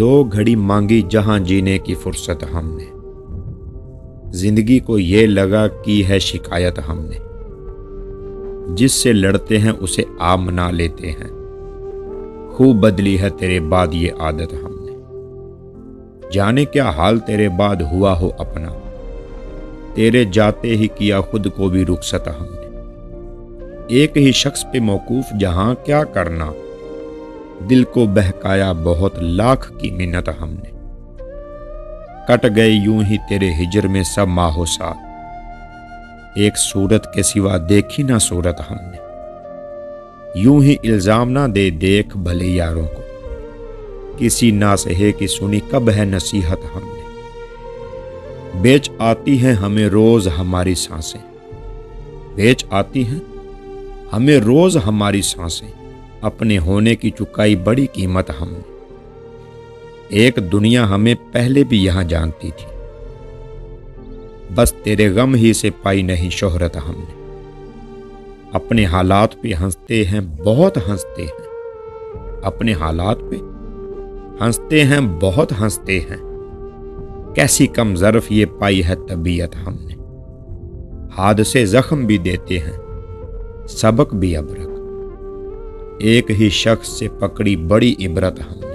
دو گھڑی مانگی جہاں جینے کی فرصت ہم نے۔ زندگی کو یہ لگا کی ہے شکایت ہم نے۔ جس سے لڑتے ہیں اسے آ منا لیتے ہیں۔ خوب بدلی ہے تیرے بعد یہ عادت ہم نے۔ جانے کیا حال تیرے بعد ہوا ہو اپنا۔ تیرے جاتے ہی کیا خود کو بھی رخصت ہم نے۔ ایک ہی شخص پہ موقوف جہاں کیا کرنا۔ دل کو بہکایا بہت لاکھ کی منت ہم نے۔ کٹ گئے یوں ہی تیرے ہجر میں سب ماہو ساتھ ایک صورت کے سوا دیکھی نہ صورت ہم نے۔ یوں ہی الزام نہ دے دیکھ بھلے یاروں کو۔ کسی نہ سہے کی سنی کب ہے نصیحت ہم نے۔ بیچ آتی ہیں ہمیں روز ہماری سانسیں۔ بیچ آتی ہیں ہمیں روز ہماری سانسیں۔ اپنے ہونے کی چکائی بڑی قیمت ہم۔ نے ایک دنیا ہمیں پہلے بھی یہاں جانتی تھی۔ بس تیرے غم ہی سے پائی نہیں شہرت ہم نے۔ اپنے حالات پہ ہنستے ہیں، بہت ہنستے ہیں۔ اپنے حالات پہ ہنستے ہیں، بہت ہنستے ہیں۔ کیسی کم ظرف یہ پائی ہے طبیعت ہم نے۔ حادثے زخم بھی دیتے ہیں، سبق بھی ابرک ایک ہی شخص سے پکڑی بڑی عبرت ہم۔